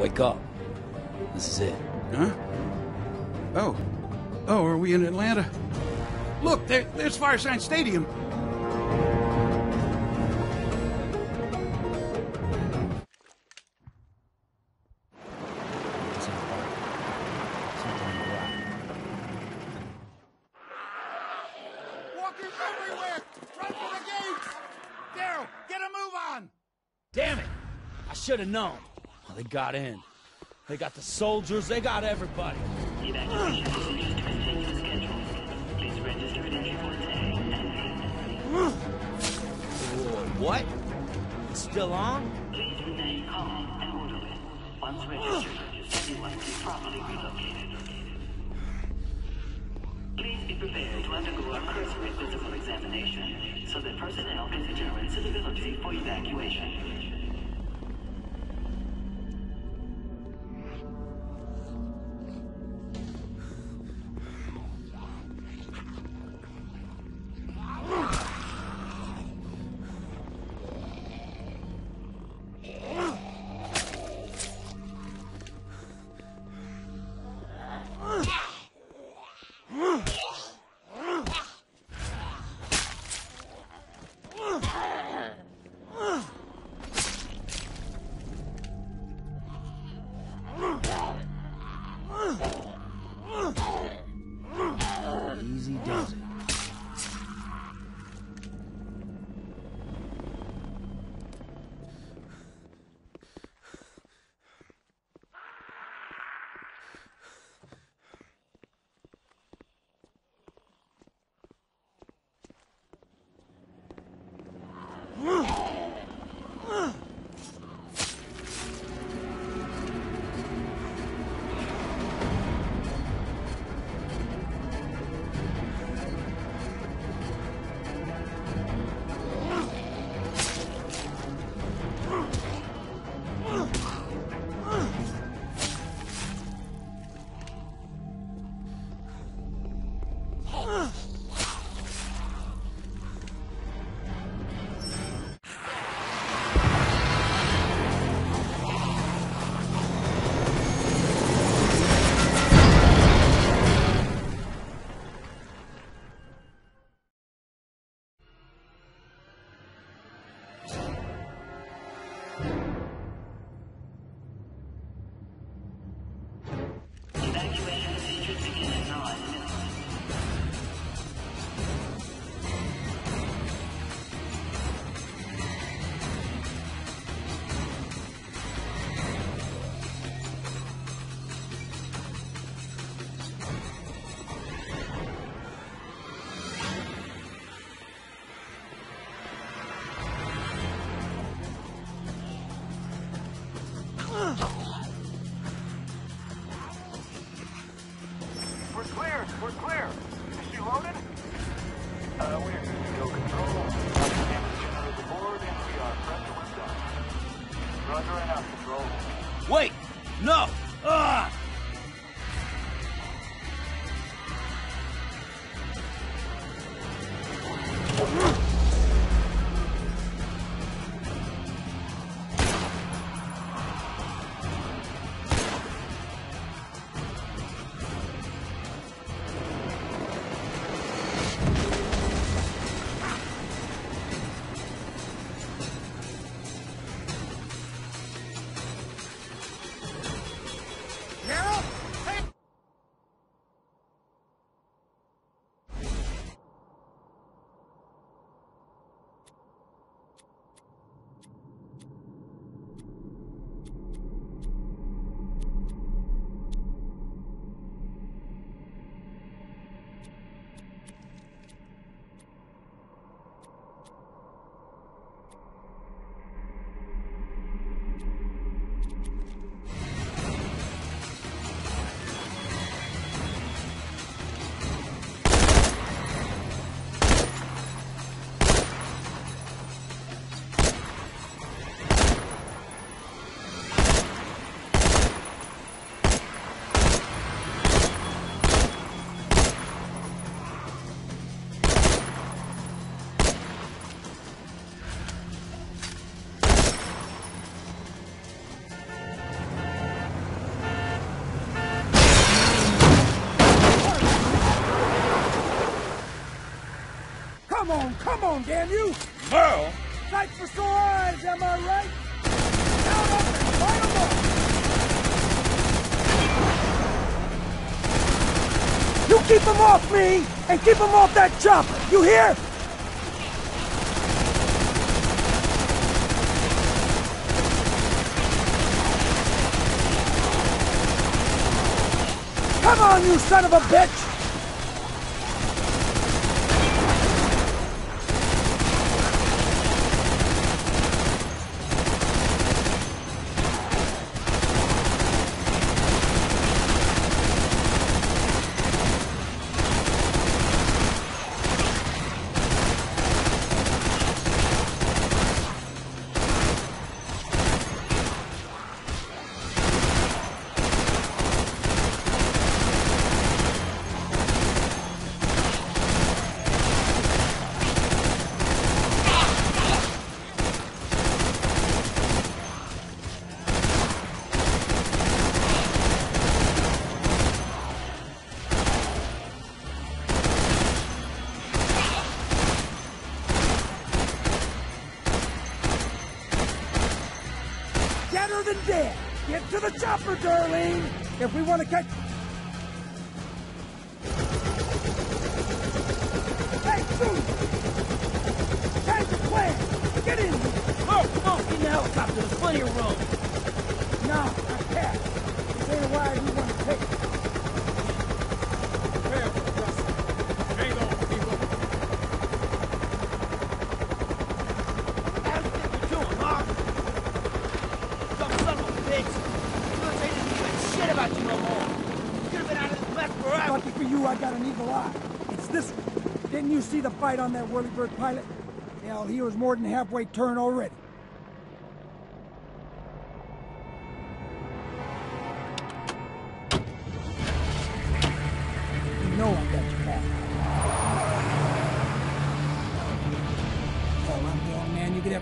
Wake up. This is it. Huh? Oh. Oh, are we in Atlanta? Look, there, there's Firesign Stadium. Walkers everywhere! Run for the gates! Daryl, get a move on! Damn it! I should have known. Oh, they got in. They got the soldiers, they got everybody. What? It's still on? Please remain calm and orderly. Once registered, everyone is properly relocated. Please be prepared to undergo a cursory physical examination so that personnel can determine suitability for evacuation. Evacuation procedures begin in nine. Clear. We're clear. Is she loaded? Uh, we're good to go. Control. Temperature is aboard, and we are pressed to lift off. Roger and out, control. Wait! No! Ah! Come on, damn you! Merle? Sight for sore eyes, am I right? Up and fight 'em up! You keep 'em off me, and keep them off that chopper, you hear? Come on, you son of a bitch! Deader than dead! Get to the chopper, Darlene! If we want to catch... Hey, dude! Change the plan! Get in here! On, get in the helicopter. There's plenty of room. No, I can't. This ain't a ride we want to take. Hang on, people. How do you think you're doing, huh? Dumb son of a bitch. You they didn't give a shit about you no more. You could have been out of this mess forever. Lucky for you, I got an eagle eye. It's this one. Didn't you see the fight on that whirlybird pilot? Hell, he was more than halfway turned already. You know I got your back. I'm only man you could